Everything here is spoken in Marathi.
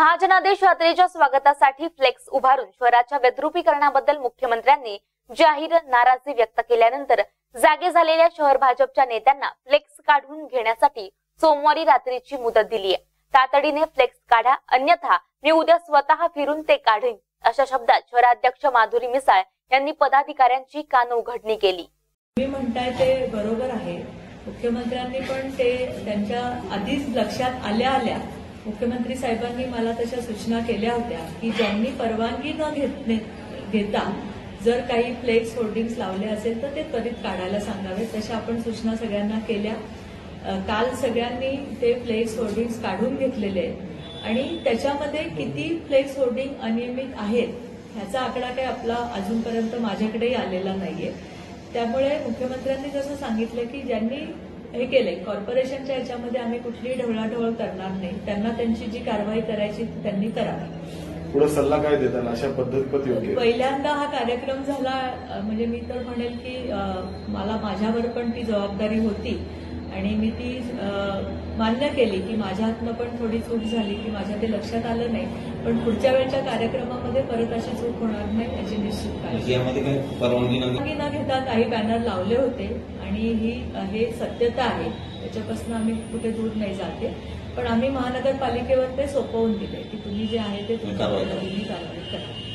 महाजनादेश यात्रेच्या स्वागतासाठी फ्लेक्स उभारून शहराच्या विद्रुपीकरणाबद्दल मुख्यमंत्र्यांनी जाहीर नाराजी व्यक्त केल्यानंतर जागे झालेल्या शहर भाजपच्या नेत्यांना फ्लेक्स काढून घेण्यासाठी सोमवारी रात्रीची मुदत दिली आहे तातडीने फ्लेक्स काढा अन्यथा मी उद्या स्वतः फिरून ते काढीन अशा शब्दात शहराध्यक्ष माधुरी मिसाळ यांनी पदाधिकाऱ्यांची कान उघडणी केली. तुम्ही म्हणताय ते बरोबर आहे. मुख्यमंत्र्यांनी पण ते त्यांच्या आधीच लक्षात आल्या आल्या मुख्यमंत्री साहेबांनी मला तशा सूचना केल्या होत्या की ज्यांनी परवानगी न घेत- ने- घेता जर काही फ्लेक्स होर्डिंग्स लावले असेल तर ते त्वरित काढायला सांगावे. तशा आपण सूचना सगळ्यांना केल्या. काल सगळ्यांनी ते फ्लेक्स होर्डिंग्स काढून घेतलेले आहेत. आणि त्याच्यामध्ये किती फ्लेक्स होर्डिंग अनियमित आहेत ह्याचा आकडा काही आपला अजूनपर्यंत माझ्याकडेही आलेला नाहीये. त्यामुळे मुख्यमंत्र्यांनी जसं सांगितलं की ज्यांनी हे केलंय. कॉर्पोरेशनच्या ह्याच्यामध्ये आम्ही कुठलीही ढवळाढवळ करणार नाही. त्यांना त्यांची जी कारवाई करायची त्यांनी करावी. पुढे सल्ला काय देताना अशा पद्धत? पहिल्यांदा हा कार्यक्रम झाला म्हणजे मी तर म्हणेल की मला माझ्यावर पण ती जबाबदारी होती. आणि मी ती मान्य केली की माझ्या हातनं पण थोडी चूक झाली की माझ्या ते लक्षात आलं नाही. पण पुढच्या वेळच्या कार्यक्रमामध्ये परत अशी चूक होणार नाही याची निश्चित काळजी. काही परवानगी न घेता काही बॅनर लावले होते आणि ही हे सत्यता आहे. त्याच्यापासून आम्ही कुठे दूर नाही जाते. पण आम्ही महानगरपालिकेवर ते सोपवून दिले की तुम्ही जे आहे ते. पद्धतीने कारवाई करा